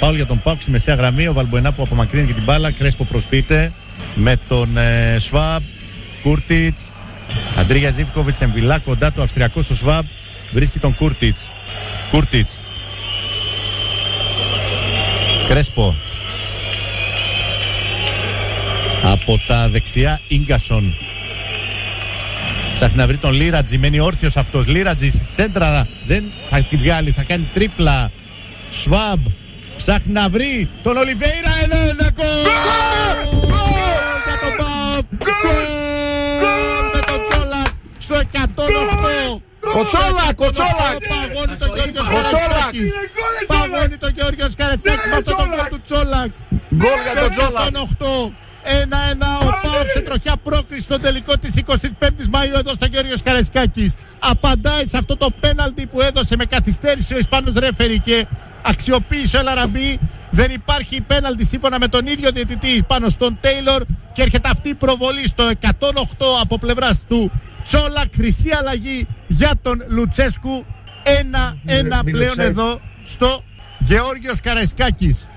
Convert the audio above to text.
Φάουλ για τον Πάουκ στη μεσαία γραμμή. Ο Βαλμποενά που απομακρύνει και την μπάλα. Κρέσπο προσποιείται με τον ε, Σβάμπ. Κούρτιτς. Αντρίγια Ζήφκοβιτς εμβυλά κοντά του Αυστριακό ο Σβάμπ. Βρίσκει τον Κούρτιτς. Κούρτιτς. Κρέσπο. Από τα δεξιά Ίγκασον. Ψάχνει να βρει τον Λίρατζι. Μένει όρθιος αυτός. Λίρατζι στη σέντρα. Δεν θα τη βγάλει. Θα κάνει τρίπλα. Σβάμπ. Ψάχνει να βρει τον Ολιβέηρα. Ένα ένα γκολ! Για τον Μπαμ. Γκολ με τον Τσόλακ στο 108. Ο Τσόλακ, ο Τσόλακ. Παγώνει τον Γιώργο Ο Τσόλακ. Σκαρετσάκης. Παγώνει τον Γιώργο Σκαρετσάκης με αυτό το γκολ του Τσόλακ. Γκολ για τον Τσόλακ. 108. Ένα-ένα ο Πάοκ σε τροχιά πρόκριση στο τελικό της 25η Μαου εδώ στο Γιώργο Καρεσκάκη. Απαντάει σε αυτό το πέναλτι που έδωσε με καθυστέρηση ο Ισπανός Ρέφερη και αξιοποίησε ο Ελαραμπή. Δεν υπάρχει πέναλτι σύμφωνα με τον ίδιο διαιτητή πάνω στον Τέιλορ και έρχεται αυτή η προβολή στο 108 από πλευράς του Τσόλα. Χρυσή αλλαγή για τον Λουτσέσκου. Ένα-ένα πλέον εδώ στο Γεώργιος Καραϊσκάκης.